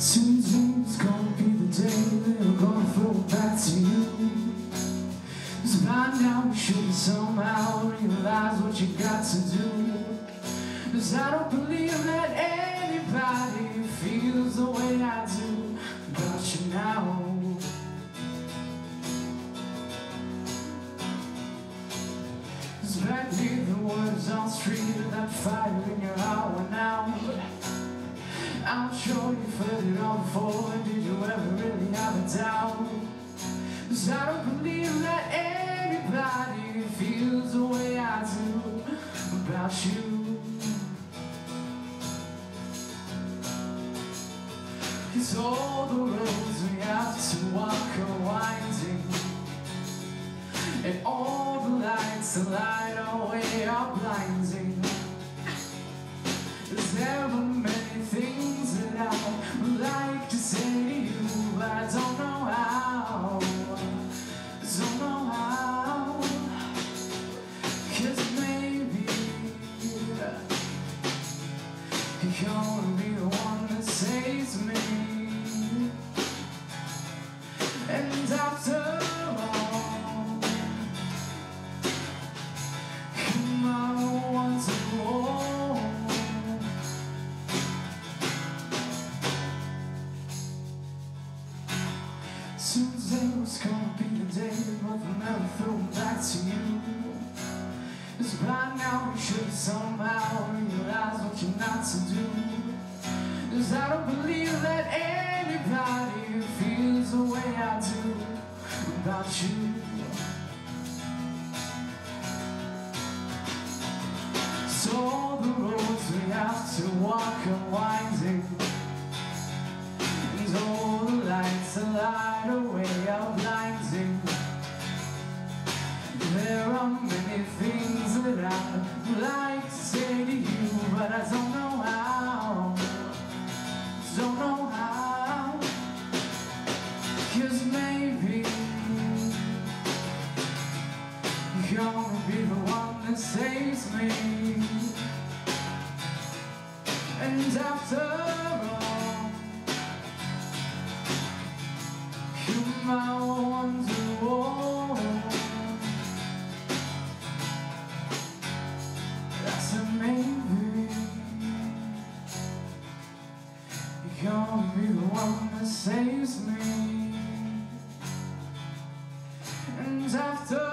Seems gonna be the day that I'm gonna fall back to you. So by now you should somehow realize what you got to do. Cause I don't believe that anybody feels the way I do about you now. The words on the street and that fire in your hour now. I'm sure you've heard it all before And Did you ever really have a doubt? Cause I don't believe that anybody feels the way I do about you Cause all the roads we have to walk are winding And all the lights that light our way are blinding Tuesday was gonna be the day But I'll never throw it back to you. Cause by now you should somehow realize what you're not to do. Cause I don't believe that anybody feels the way I do about you But I don't know how Don't know how. Cause maybe You're gonna be the one that saves me. And after all You're might gonna be the one that saves me. And after